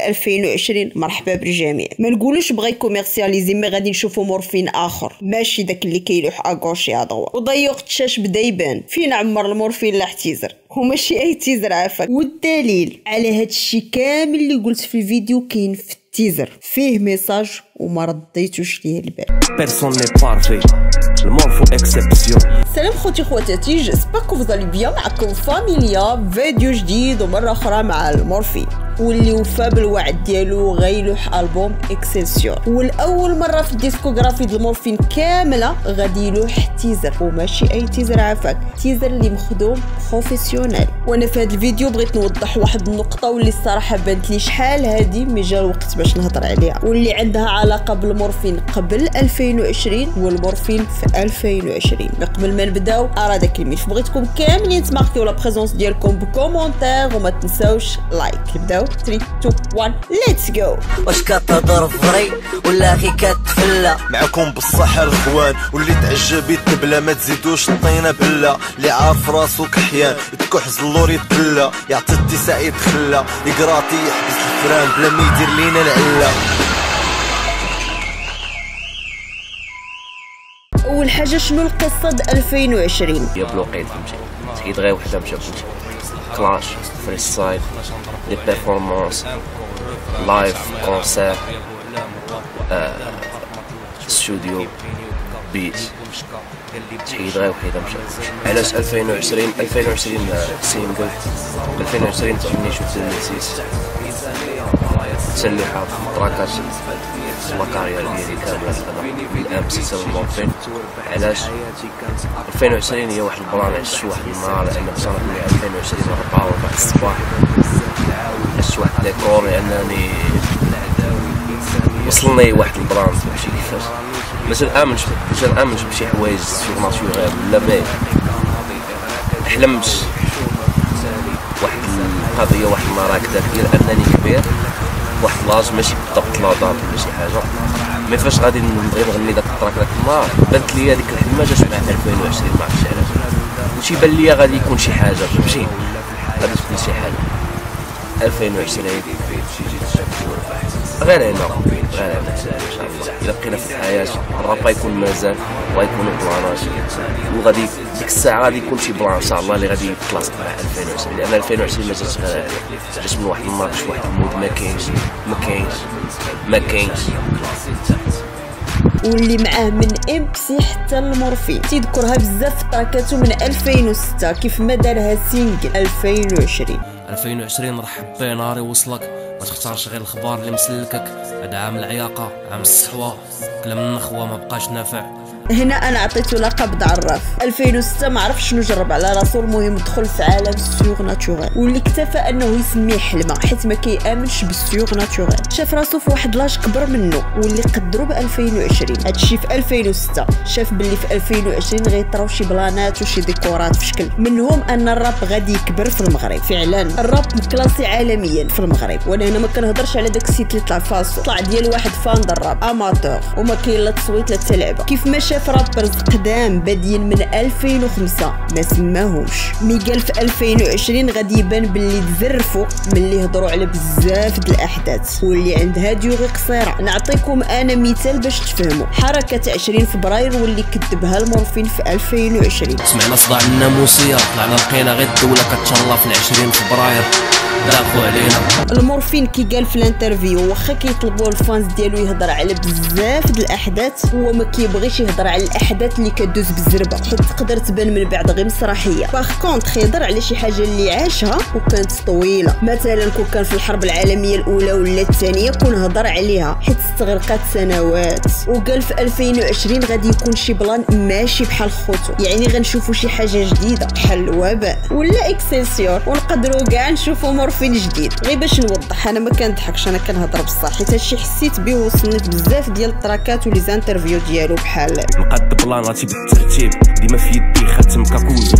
2020 مرحبا بالجميع. ما نقولوش بغا يكوميرسياليزي مي غادي نشوفو مورفين آخر. ماشي داك اللي كيلوح اغوشي ادغوا وضيق الشاش بدا يبان. فين عمر المورفين لا تيزر وماشي أي تيزر عافاك. والدليل على هاد الشيء كامل اللي قلت في الفيديو كاين في التيزر. فيه ميساج وما رديتوش ليه البال. Parfait. Le monde faut exception. سلام خوتي خواتاتي جيسبر كو فوزالي بيان معكم فاميليا فيديو جديد ومرة أخرى مع المورفين واللي وفى بالوعد ديالو غيلوح ألبوم Excelsior والأول مرة في ال discographie ديال المورفين كاملة غادي يلوح teaser وماشي أي teaser عافاك. teaser اللي مخدوم professionnel وأنا في هذا الفيديو بغيت نوضح واحد النقطة واللي الصراحة بانت لي شحال هادي mais جا الوقت باش نهضر عليها. واللي عندها علاقة بالمورفين قبل 2020 والمورفين في 2020 mais قبل ما نبداو ارى داك الملف بغيتكم كاملين تماركيو la présence ديالكم ب commentaire وما تنساوش like نبداو. 3 2 1 let's go واش كتهضر vrai ولا غي كتفلا معكم بالصح الإخوان واللي تعجب يتبلا ما تزيدوش الطينة بلا. اللي عارف راسو كحيان يتكح زلور يتبلا يعطي التسع يتخلى يقراطي يحبس الفران بلا ما يدير لينا العلة. أول حاجة شنو القصة د 2020 يا بلوقيت فهمتي؟ تحيد غير وحدة مشى فهمتي؟ clash freestyle des performances live concert studio beat. تحيد غير وحدة مشى علاش 2020 2020 single. 2020 تعني شفت النسيس. تسلحها علاش؟ 2020 هي واحد ال plan عشت واحد النهار لأن بصراحة من 2020 ربعة وربع الصباح عشت واحد ديكور لأنني وصلني واحد ال plan فهمتي كيفاش. باش نامنش باش نامنش بشي حوايج naturel لا mais حلمت واحد القضية واحد النهار هكذا ديال أنني كبير. واحد l'âge ماشي بالضبط لا ولا شي حاجة. mais فاش غادي نبغي نغني داك ال track داك النهار. بانت لي هذيك الحلمه جات مع 2020 ما عرفتش علاش. وشي بان لي غادي يكون شي حاجة فهمتي؟ غادي تكون شي حاجة. 2020 غير هنا غير هنا الله الا بقينا في الحياة الراب غيكون مازال وغيكونوا بلانات وغادي ديك الساعة غادي يكون شي plan إن شاء الله اللي غادي يتلاصق مع 2020 لأن 2020 ما جاتش غير هكا جات من واحد النهار شي واحد ال mood ما كاينش ما كاينش ما كاينش. واللي معاه من ام بي سي حتى المورفين. تيذكرها بزاف في تراكاتو من 2006 كيف ما دارها single 2020 2020 رحب بي نهاري وصلك. ما تختارش غير الخبار اللي مسلكك. هذا عام العياقة عام الصحوة كلام النخوة ما بقاش نافع. هنا أنا عطيته لقب عراف 2006 ما عرفش شنو جرب على راسو. المهم دخل في عالم ال surnaturel. واللي اكتفى أنه يسميه حلمة حيت ما كيأمنش بال surnaturel. شاف راسو في واحد l'âge كبر منه واللي قدرو ب 2020 هادشي في 2006 شاف باللي في 2020 غيطراو شي بلانات وشي ديكورات في شكل منهم أن الراب غادي يكبر في المغرب. فعلا الراب مكلاسي عالميا في المغرب. وأنا هنا ما كنهضرش على داك السيت اللي طلع فاسو طلع ديال واحد فان الراب أماتور. وما كاين لا تصويت لا تلعبه كيف ما شاف رابرز قدام بادين من 2005 ما سماهمش مي قال في 2020 غادي يبان باللي تزرفوا ملي هضروا على بزاف د الأحداث. واللي عندها ديوغي قصيرة. نعطيكم أنا مثال باش تفهموا حركة 20 فبراير واللي كتبها المورفين في 2020 سمعنا صداع الناموسية. طلعنا لقينا غير الدولة كتشرى في العشرين فبراير. المورفين كي قال في ال interview واخا كيطلبوا ال fans ديالو يهضر على بزاف د الأحداث هو ما كيبغيش يهضر على الأحداث اللي كدوز بالزربة حيت تقدر تبان من بعد غير مسرحية. par contre يهضر على شي حاجة اللي عاشها وكانت طويلة. مثلا كون كان في الحرب العالمية الأولى ولا الثانية كون هضر عليها حيت استغرقت سنوات. وقال في 2020 غادي يكون شي plan ماشي بحال خوتو. يعني غنشوفوا شي حاجة جديدة بحال الوباء ولا Excelsior ونقدروا كاع نشوفوا مورفين جديد. غير باش نوضح أنا ما كنضحكش أنا كنهضر بصح. حيت هادشي حسيت به وصلني في بزاف ديال التراكات ولي زانترفيو ديالو بحال نقاد بلاناتي بالترتيب. ديما في يدي خاتم كاكوزو.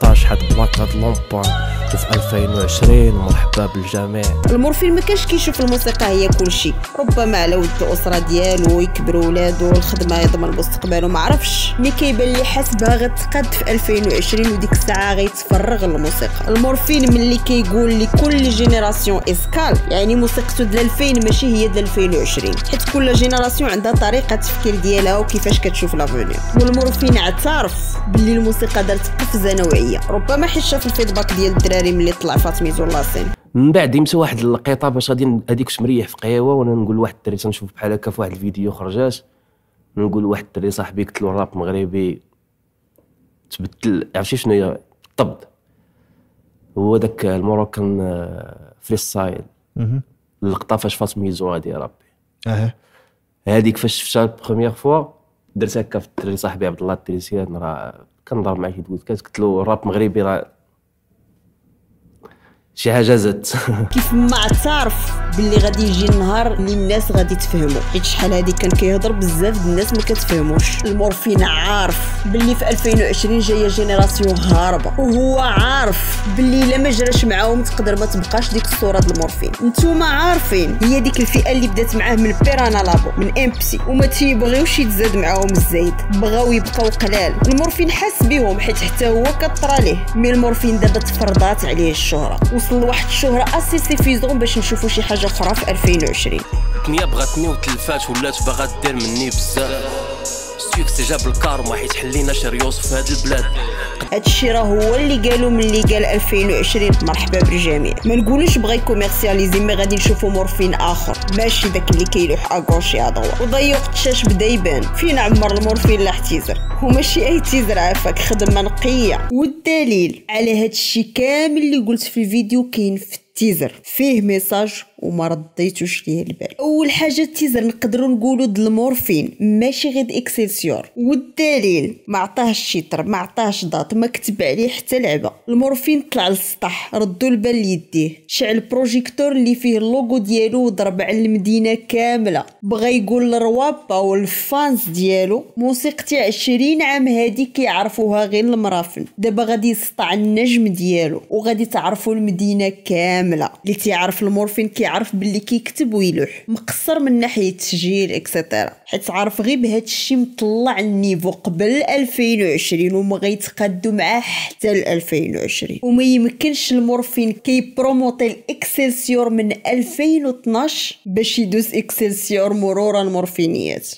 طاش حد بلاك هاد لومبان في 2020 مرحبا بالجميع. المورفين ما كانش كيشوف الموسيقى هي كل شيء ربما على ود الأسرة ديالو يكبروا ولادو الخدمة يضمن مستقبله ما عرفش. مي كيبان لي حاسبها غتقاد في 2020 وديك الساعة غيتفرغ للموسيقى. المورفين ملي كيقول لكل جينيراسيون إسكال؟ يعني موسيقته ديال 2000 ماشي هي ديال 2020 حيت كل جينيراسيون عندها طريقة التفكير ديالها وكيفاش كتشوف لافونير والمورفين اعترف باللي الموسيقى دارت قفزة نوعية. ربما حيت شاف الفيدباك ديال الدراري ملي طلع فاطميزو لاسين. من بعد يمس واحد اللقيطه باش غادي هذيك كنت مريح في قهوة وأنا نقول لواحد الدري تنشوف بحال هكا في واحد الفيديو خرجات نقول لواحد الدري صاحبي قلت له الراب مغربي تبدل عرفتي شنو هي؟ بالضبط هو داك الموروكان فري ستايل. اللقطة فاش فاطميزو غادي يربي آه هذيك فاش شفتها première fois درت هكا في الدري صاحبي عبد الله التريسيان راه كنضرب معاه شي بودكاست قلت له الراب مغربي راه شي حاجة زادت كيف ما اعترف باللي غادي يجي النهار اللي الناس غادي تفهمو. حيت شحال هادي كان كيهضر بزاف الناس ما كتفهموش. المورفين عارف باللي في 2020 جاية génération هاربة. وهو عارف باللي إلا ما جراش معاهم تقدر ما تبقاش ديك الصورة د المورفين. نتوما عارفين هي ديك الفئة اللي بدات معاه من بيرانا لابو من ام سي وما تيبغيوش يتزاد معاهم الزايد. بغاو يبقاو قلال. المورفين حاس بهم حيت حتى هو كطرى ليه mais المورفين دابا تفرضات عليه الشهرة. وصل لواحد الشهره اسي سيفيزون باش نشوفوا شي حاجة أخرى في 2020 الدنيا بغاتني وتلفات ولات باغا دير مني بزاف. السكسي جاب الكارما حيت حلينا شريوس في هاد البلاد. هادشي راه هو اللي قالو ملي قال 2020 مرحبا بالجميع. ما نقولوش بغا يكوميرسياليزي مي غادي نشوفو مورفين آخر. ماشي داك اللي كيلوح اغوشي ادغوا وضيق التشاش بدا يبان. فين عمر المورفين لا تيزر وماشي أي تيزر عافاك. خدمه نقيه والدليل على هادشي كامل اللي قلت في الفيديو كاين في التيزر. فيه ميساج وما رديتوش ليه البال. أول حاجة التيزر نقدروا نقولوا د المورفين ماشي غير إكسلسيور. والدليل ما عطاهش شيتر ما عطاهش دات ما كتب عليه حتى لعبة. المورفين طلع للسطح ردوا البال ليديه. شعل بروجيكتور اللي فيه اللوغو ديالو وضرب على المدينة كاملة. بغى يقول للروابا والفانز ديالو موسيقتي عشرين عام هادي كيعرفوها غير المرافن. دابا غادي يسطع النجم ديالو وغادي تعرفوا المدينة كاملة. اللي تيعرف المورفين كيعرف باللي كيكتب ويلوح مقصر من ناحية التسجيل اكسيتيرا حيت عارف غير بهذا الشيء مطلع النيفو قبل 2020 وما غيتقادو معاه حتى ل 2020 وما يمكنش المورفين كي promouvoir الإكسلسيور من 2012 باش يدوز إكسلسيور مرورا مورفينيات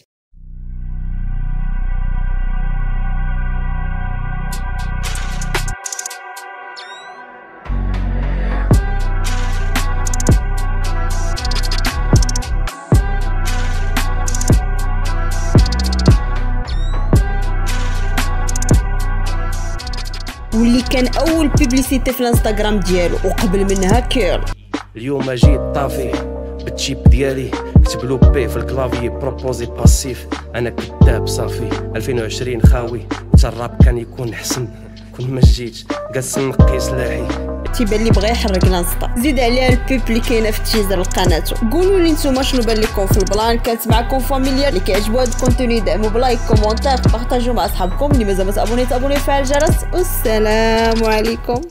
كان أول بيبليسيتي في الانستغرام ديالو وقبل منها كيرل. اليوم جيت طافي بالتشيب ديالي كتب له بي في الكلافي بروبوزي باسيف. أنا كذاب صافي 2020 خاوي. حتى الراب كان يكون حسن. كون ما جيتش جالس نقي سلاحي. تيبان لي بغا يحرق الانستا زيد عليها البيب اللي كاينة في التيزر لقناته قولوا لي نتوما شنو بان لكم في البلان. كانت معكم فاميليا اللي كيعجبو هاد الكونتوني دعموا بلايك كومونتير بارطاجيو مع أصحابكم. اللي مازال ما تابوني تابوني فعل الجرس والسلام عليكم.